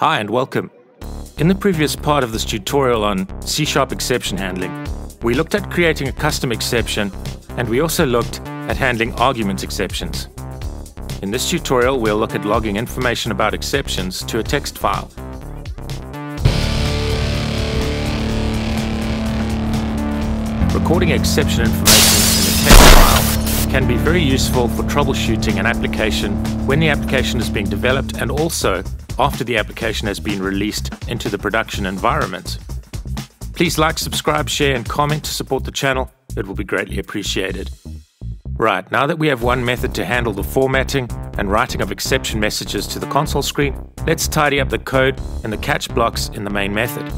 Hi and welcome. In the previous part of this tutorial on C-sharp exception handling, we looked at creating a custom exception and we also looked at handling argument exceptions. In this tutorial, we'll look at logging information about exceptions to a text file. Recording exception information in a text file can be very useful for troubleshooting an application when the application is being developed and also after the application has been released into the production environment. Please like, subscribe, share, and comment to support the channel. It will be greatly appreciated. Right, now that we have one method to handle the formatting and writing of exception messages to the console screen, let's tidy up the code and the catch blocks in the main method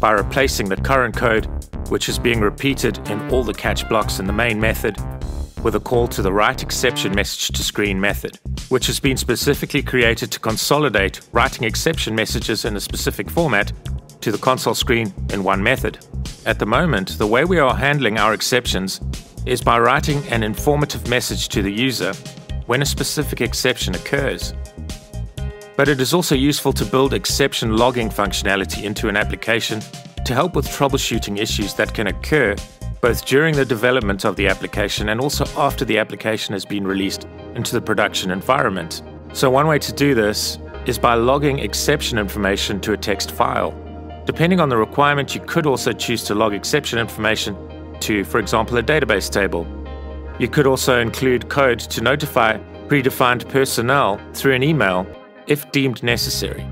by replacing the current code, which is being repeated in all the catch blocks in the main method, with a call to the write exception message to screen method, which has been specifically created to consolidate writing exception messages in a specific format to the console screen in one method. At the moment, the way we are handling our exceptions is by writing an informative message to the user when a specific exception occurs. But it is also useful to build exception logging functionality into an application to help with troubleshooting issues that can occur both during the development of the application and also after the application has been released into the production environment. So, one way to do this is by logging exception information to a text file. Depending on the requirement, you could also choose to log exception information to, for example, a database table. You could also include code to notify predefined personnel through an email if deemed necessary.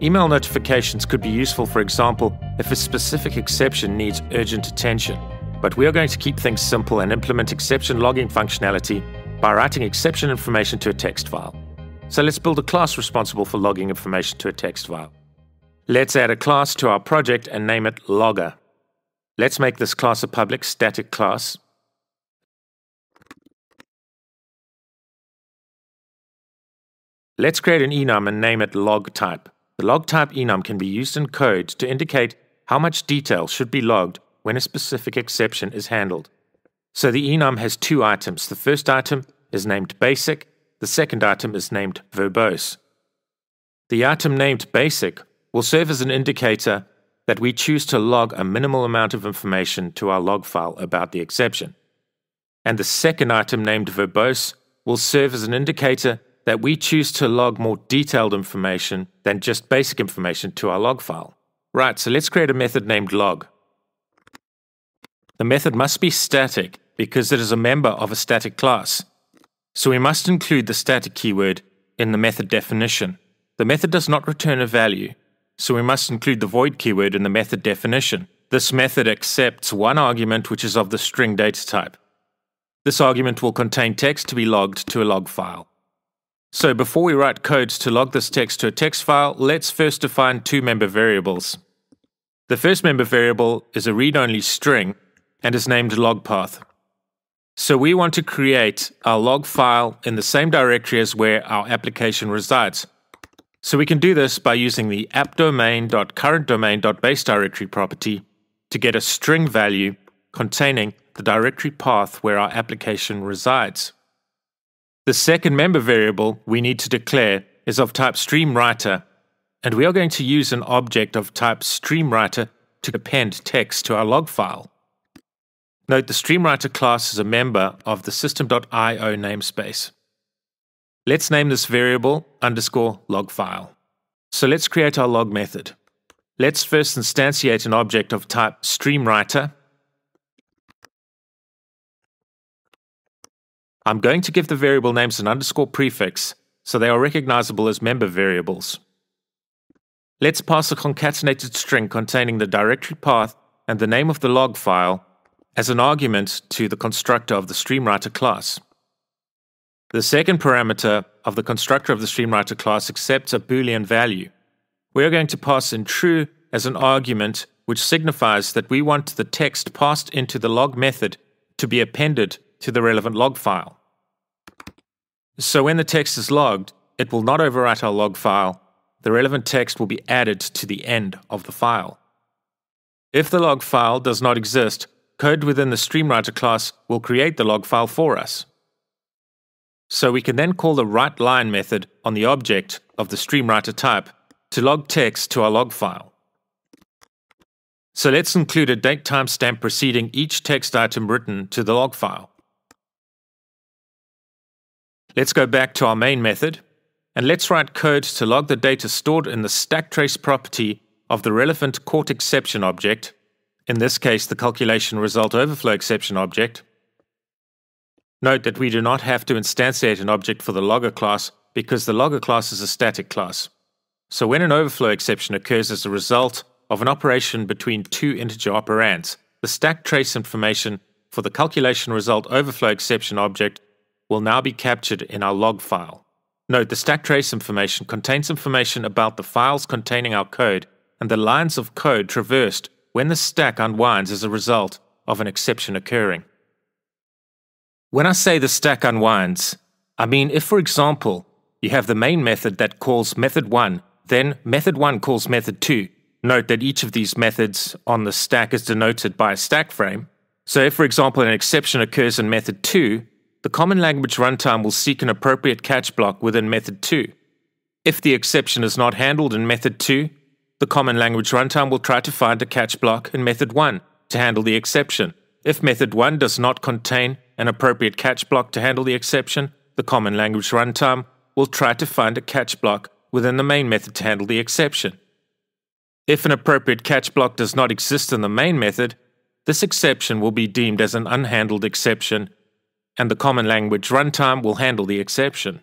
Email notifications could be useful, for example, if a specific exception needs urgent attention. But we are going to keep things simple and implement exception logging functionality by writing exception information to a text file. So let's build a class responsible for logging information to a text file. Let's add a class to our project and name it logger. Let's make this class a public static class. Let's create an enum and name it log type. The log type enum can be used in code to indicate how much detail should be logged when a specific exception is handled. So the enum has two items. The first item is named basic, the second item is named verbose. The item named basic will serve as an indicator that we choose to log a minimal amount of information to our log file about the exception. And the second item named verbose will serve as an indicator that we choose to log more detailed information than just basic information to our log file. Right, so let's create a method named log. The method must be static because it is a member of a static class. So we must include the static keyword in the method definition. The method does not return a value, so we must include the void keyword in the method definition. This method accepts one argument which is of the string data type. This argument will contain text to be logged to a log file. So before we write codes to log this text to a text file, let's first define two member variables. The first member variable is a read-only string and is named logpath. So we want to create our log file in the same directory as where our application resides. So we can do this by using the appdomain.currentdomain.base directory property to get a string value containing the directory path where our application resides. The second member variable we need to declare is of type streamWriter, and we are going to use an object of type streamWriter to append text to our log file. Note the streamWriter class is a member of the system.io namespace. Let's name this variable underscore log file. So let's create our log method. Let's first instantiate an object of type streamWriter. I'm going to give the variable names an underscore prefix so they are recognizable as member variables. Let's pass a concatenated string containing the directory path and the name of the log file as an argument to the constructor of the streamWriter class. The second parameter of the constructor of the streamWriter class accepts a Boolean value. We are going to pass in true as an argument which signifies that we want the text passed into the log method to be appended to the relevant log file. So when the text is logged, it will not overwrite our log file. The relevant text will be added to the end of the file. If the log file does not exist, code within the streamWriter class will create the log file for us. So we can then call the writeLine method on the object of the streamWriter type to log text to our log file. So let's include a date timestamp preceding each text item written to the log file. Let's go back to our main method, and let's write code to log the data stored in the stack trace property of the relevant caught exception object, in this case the calculation result overflow exception object. Note that we do not have to instantiate an object for the logger class because the logger class is a static class. So when an overflow exception occurs as a result of an operation between two integer operands, the stack trace information for the calculation result overflow exception object will now be captured in our log file. Note the stack trace information contains information about the files containing our code and the lines of code traversed when the stack unwinds as a result of an exception occurring. When I say the stack unwinds, I mean if, for example, you have the main method that calls method 1, then method 1 calls method 2, Note that each of these methods on the stack is denoted by a stack frame. So if, for example, an exception occurs in method 2, the common language runtime will seek an appropriate catch block within method 2. If the exception is not handled in method 2, the common language runtime will try to find a catch block in method 1 to handle the exception. If method 1 does not contain an appropriate catch block to handle the exception, the common language runtime will try to find a catch block within the main method to handle the exception. If an appropriate catch block does not exist in the main method, this exception will be deemed as an unhandled exception, and the common language runtime will handle the exception.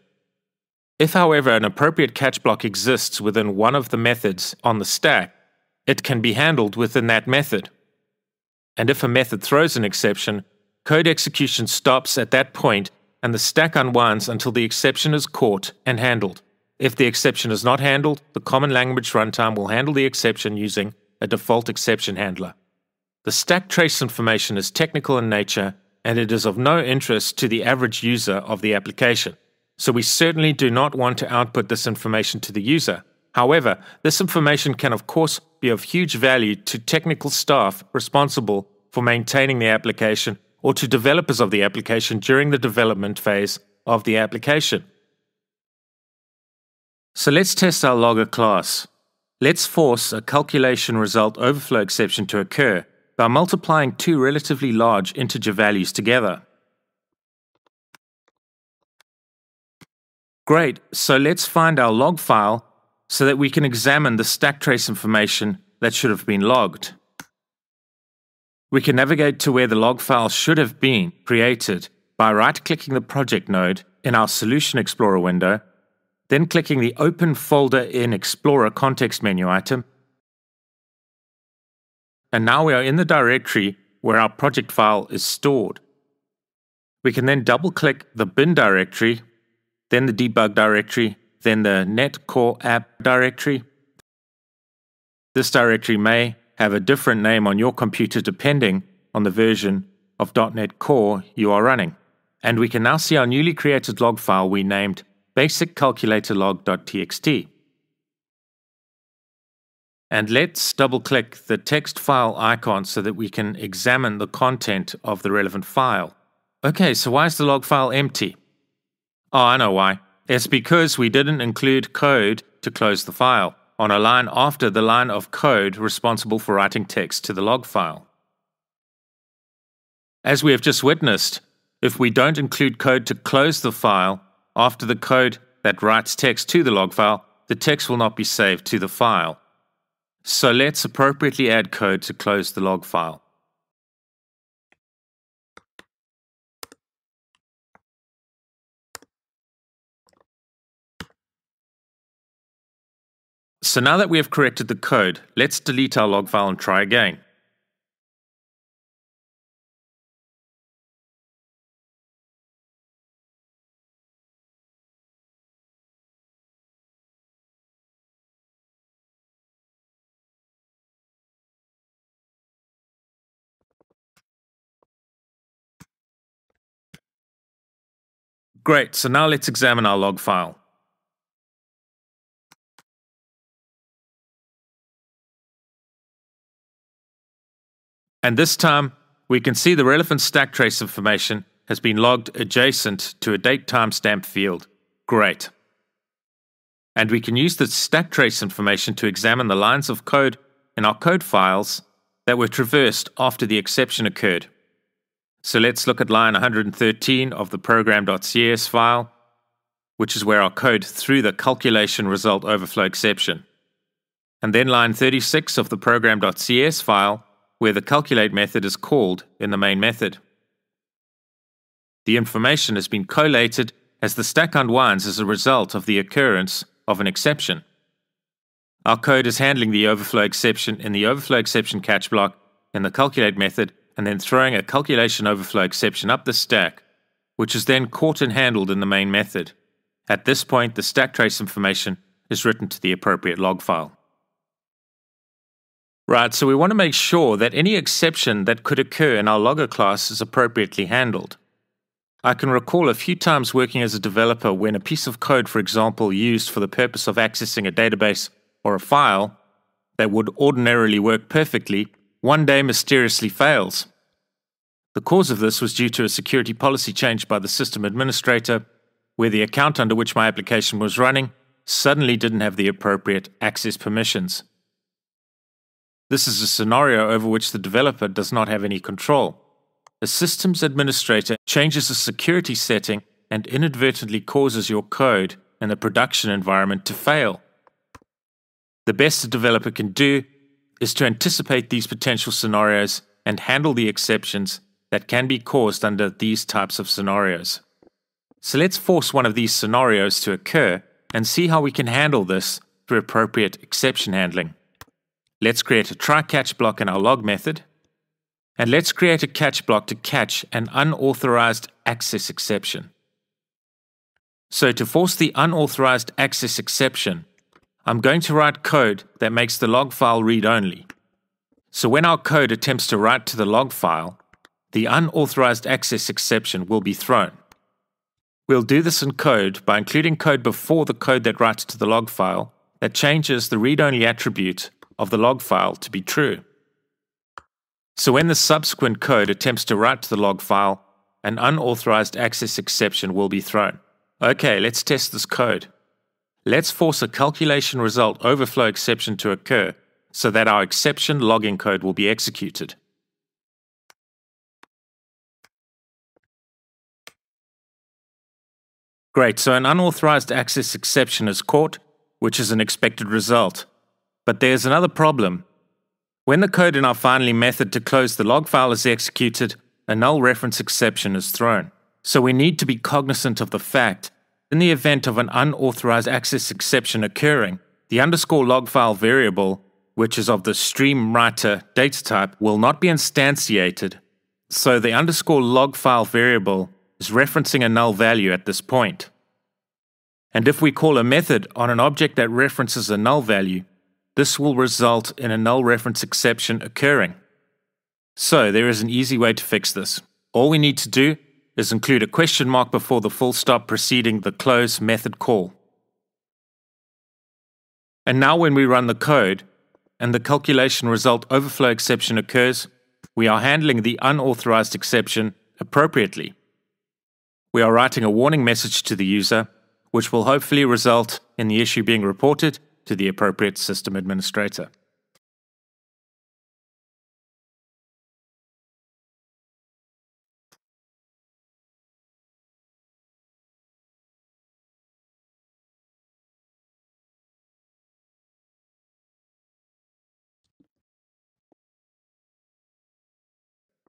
If, however, an appropriate catch block exists within one of the methods on the stack, it can be handled within that method. And if a method throws an exception, code execution stops at that point and the stack unwinds until the exception is caught and handled. If the exception is not handled, the common language runtime will handle the exception using a default exception handler. The stack trace information is technical in nature and it is of no interest to the average user of the application. So we certainly do not want to output this information to the user. However, this information can of course be of huge value to technical staff responsible for maintaining the application or to developers of the application during the development phase of the application. So let's test our logger class. Let's force a calculation result overflow exception to occur by multiplying two relatively large integer values together. Great, so let's find our log file so that we can examine the stack trace information that should have been logged. We can navigate to where the log file should have been created by right-clicking the project node in our Solution Explorer window then clicking the Open Folder in Explorer context menu item. And now we are in the directory where our project file is stored. We can then double click the bin directory, then the debug directory, then the net core app directory. This directory may have a different name on your computer depending on the version of .NET Core you are running. And we can now see our newly created log file we named basiccalculatorlog.txt. And let's double click the text file icon so that we can examine the content of the relevant file. Okay, so why is the log file empty? Oh, I know why. It's because we didn't include code to close the file on a line after the line of code responsible for writing text to the log file. As we have just witnessed, if we don't include code to close the file, after the code that writes text to the log file, the text will not be saved to the file. So let's appropriately add code to close the log file. So now that we have corrected the code, let's delete our log file and try again. Great, so now let's examine our log file. And this time, we can see the relevant stack trace information has been logged adjacent to a date timestamp field. Great. And we can use the stack trace information to examine the lines of code in our code files that were traversed after the exception occurred. So let's look at line 113 of the program.cs file, which is where our code threw the calculation result overflow exception. And then line 36 of the program.cs file, where the calculate method is called in the main method. The information has been collated as the stack unwinds as a result of the occurrence of an exception. Our code is handling the overflow exception in the overflow exception catch block in the calculate method and then throwing a calculation overflow exception up the stack, which is then caught and handled in the main method. At this point, the stack trace information is written to the appropriate log file. Right, so we want to make sure that any exception that could occur in our logger class is appropriately handled. I can recall a few times working as a developer when a piece of code, for example, used for the purpose of accessing a database or a file that would ordinarily work perfectly, one day mysteriously fails. The cause of this was due to a security policy change by the system administrator, where the account under which my application was running suddenly didn't have the appropriate access permissions. This is a scenario over which the developer does not have any control. A systems administrator changes a security setting and inadvertently causes your code in the production environment to fail. The best a developer can do is to anticipate these potential scenarios and handle the exceptions that can be caused under these types of scenarios. So let's force one of these scenarios to occur and see how we can handle this through appropriate exception handling. Let's create a try catch block in our log method. And let's create a catch block to catch an unauthorized access exception. So to force the unauthorized access exception, I'm going to write code that makes the log file read only. So when our code attempts to write to the log file, the unauthorized access exception will be thrown. We'll do this in code by including code before the code that writes to the log file that changes the read only attribute of the log file to be true. So when the subsequent code attempts to write to the log file, an unauthorized access exception will be thrown. Okay, let's test this code. Let's force a calculation result overflow exception to occur so that our exception logging code will be executed. Great, so an unauthorized access exception is caught, which is an expected result. But there's another problem. When the code in our finally method to close the log file is executed, a null reference exception is thrown. So we need to be cognizant of the fact, in the event of an unauthorized access exception occurring, the underscore log file variable, which is of the stream writer data type, will not be instantiated. So the underscore log file variable is referencing a null value at this point. And if we call a method on an object that references a null value, this will result in a null reference exception occurring. So there is an easy way to fix this. All we need to do is include a question mark before the full stop preceding the close method call. And now when we run the code and the calculation result overflow exception occurs, we are handling the unauthorized exception appropriately. We are writing a warning message to the user, which will hopefully result in the issue being reported to the appropriate system administrator.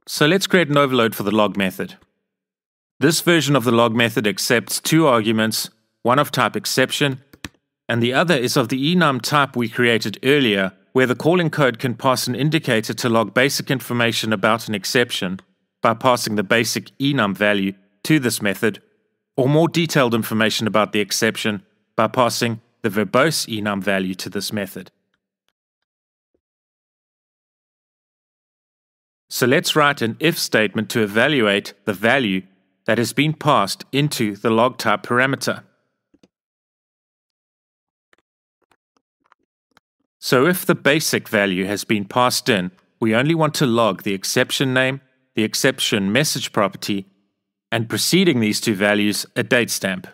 So let's create an overload for the log method. This version of the log method accepts two arguments, one of type exception and the other is of the enum type we created earlier, where the calling code can pass an indicator to log basic information about an exception by passing the basic enum value to this method, or more detailed information about the exception by passing the verbose enum value to this method. So let's write an if statement to evaluate the value that has been passed into the log type parameter. So if the basic value has been passed in, we only want to log the exception name, the exception message property, and preceding these two values, a date stamp.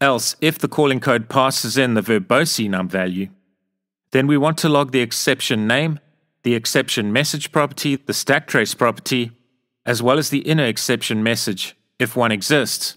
Else, if the calling code passes in the verbose enum value, then we want to log the exception name, the exception message property, the stack trace property, as well as the inner exception message, if one exists.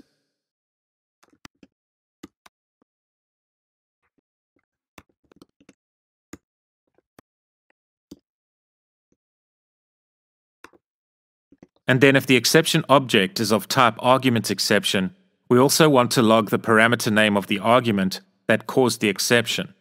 And then if the exception object is of type argument exception, we also want to log the parameter name of the argument that caused the exception.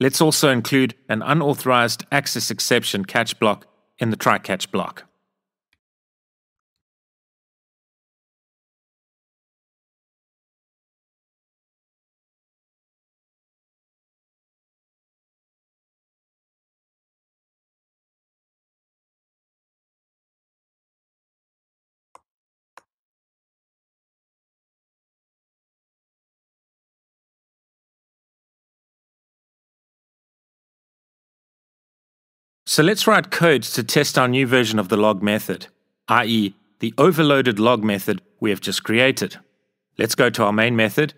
Let's also include an unauthorized access exception catch block in the try catch block. So let's write code to test our new version of the log method, i.e. the overloaded log method we have just created. Let's go to our main method,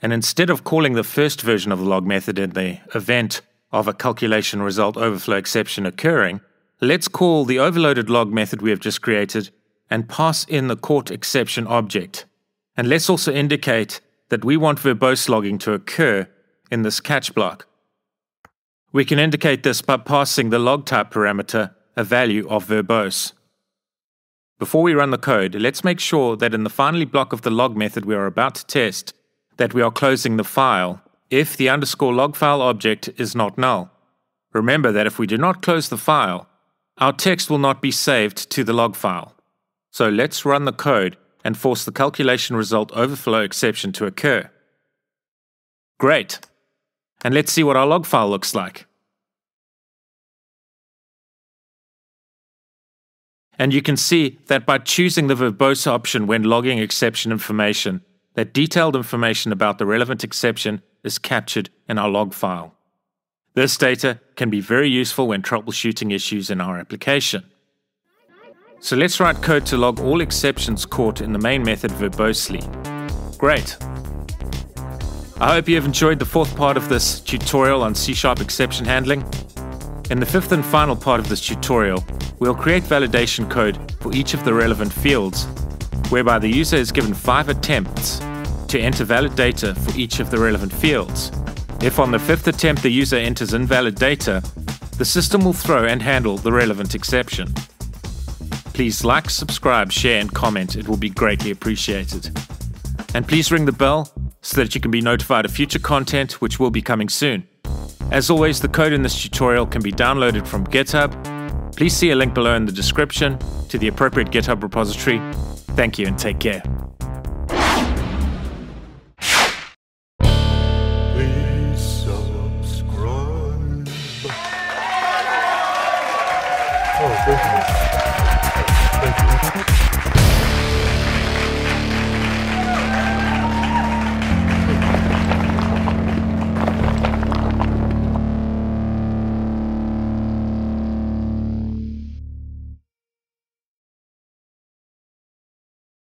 and instead of calling the first version of the log method in the event of a calculation result overflow exception occurring, let's call the overloaded log method we have just created and pass in the caught exception object. And let's also indicate that we want verbose logging to occur in this catch block. We can indicate this by passing the log type parameter a value of verbose. Before we run the code, let's make sure that in the finally block of the log method we are about to test, that we are closing the file if the underscore log file object is not null. Remember that if we do not close the file, our text will not be saved to the log file. So let's run the code and force the calculation result overflow exception to occur. Great. And let's see what our log file looks like. And you can see that by choosing the verbose option when logging exception information, that detailed information about the relevant exception is captured in our log file. This data can be very useful when troubleshooting issues in our application. So let's write code to log all exceptions caught in the main method verbosely. Great. I hope you have enjoyed the fourth part of this tutorial on C-sharp exception handling. In the fifth and final part of this tutorial, we'll create validation code for each of the relevant fields, whereby the user is given five attempts to enter valid data for each of the relevant fields. If on the fifth attempt the user enters invalid data, the system will throw and handle the relevant exception. Please like, subscribe, share, and comment. It will be greatly appreciated. And please ring the bell so that you can be notified of future content which will be coming soon. As always, the code in this tutorial can be downloaded from GitHub. Please see a link below in the description to the appropriate GitHub repository. Thank you and take care.